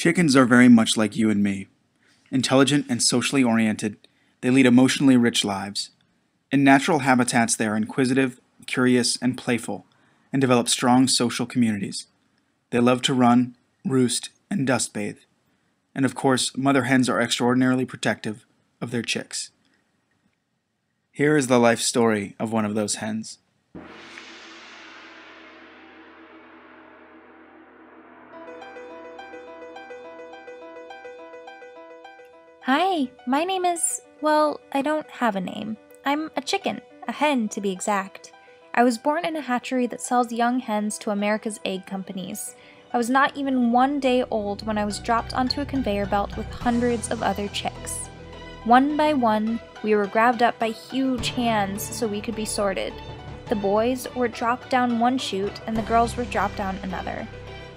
Chickens are very much like you and me. Intelligent and socially oriented, they lead emotionally rich lives. In natural habitats, they are inquisitive, curious, and playful, and develop strong social communities. They love to run, roost, and dust bathe. And of course, mother hens are extraordinarily protective of their chicks. Here is the life story of one of those hens. Hi, my name is. Well, I don't have a name. I'm a chicken, a hen to be exact. I was born in a hatchery that sells young hens to America's egg companies. I was not even one day old when I was dropped onto a conveyor belt with hundreds of other chicks. One by one, we were grabbed up by huge hands so we could be sorted. The boys were dropped down one chute and the girls were dropped down another.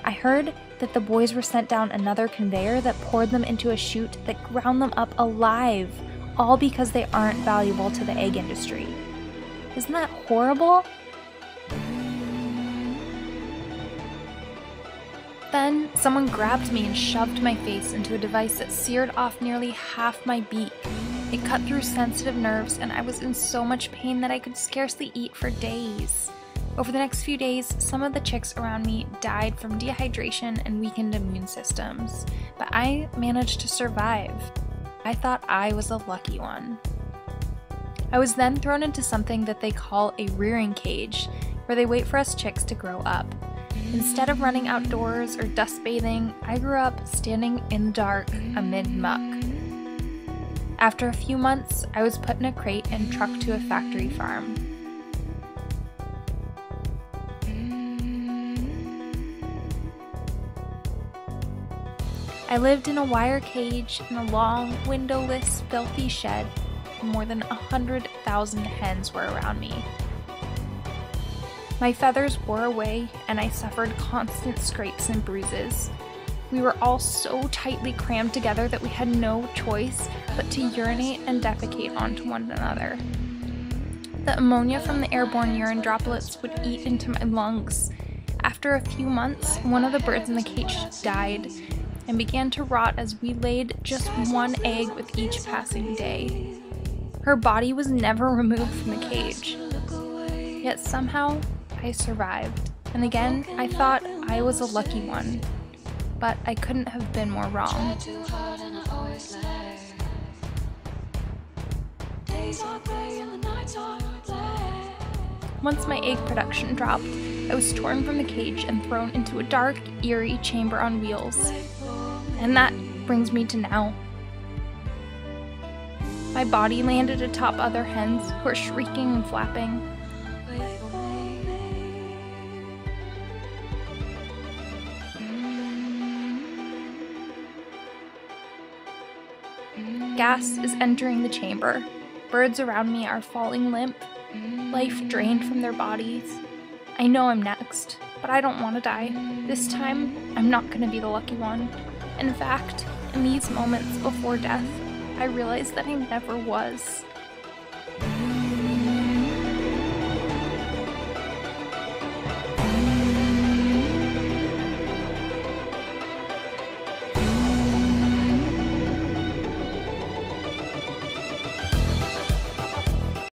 I heard that the boys were sent down another conveyor that poured them into a chute that ground them up alive, all because they aren't valuable to the egg industry. Isn't that horrible? Then someone grabbed me and shoved my face into a device that seared off nearly half my beak. It cut through sensitive nerves, and I was in so much pain that I could scarcely eat for days. Over the next few days, some of the chicks around me died from dehydration and weakened immune systems, but I managed to survive. I thought I was a lucky one. I was then thrown into something that they call a rearing cage, where they wait for us chicks to grow up. Instead of running outdoors or dust bathing, I grew up standing in the dark amid muck. After a few months, I was put in a crate and trucked to a factory farm. I lived in a wire cage in a long, windowless, filthy shed. More than a hundred thousand hens were around me. My feathers wore away, and I suffered constant scrapes and bruises. We were all so tightly crammed together that we had no choice but to urinate and defecate onto one another. The ammonia from the airborne urine droplets would eat into my lungs. After a few months, one of the birds in the cage died, and began to rot as we laid just one egg with each passing day. Her body was never removed from the cage. Yet somehow, I survived. And again, I thought I was a lucky one. But I couldn't have been more wrong. Once my egg production dropped, I was torn from the cage and thrown into a dark, eerie chamber on wheels. And that brings me to now. My body landed atop other hens who are shrieking and flapping. Gas is entering the chamber. Birds around me are falling limp, life drained from their bodies. I know I'm next, but I don't want to die. This time, I'm not going to be the lucky one. In fact, in these moments before death, I realized that I never was.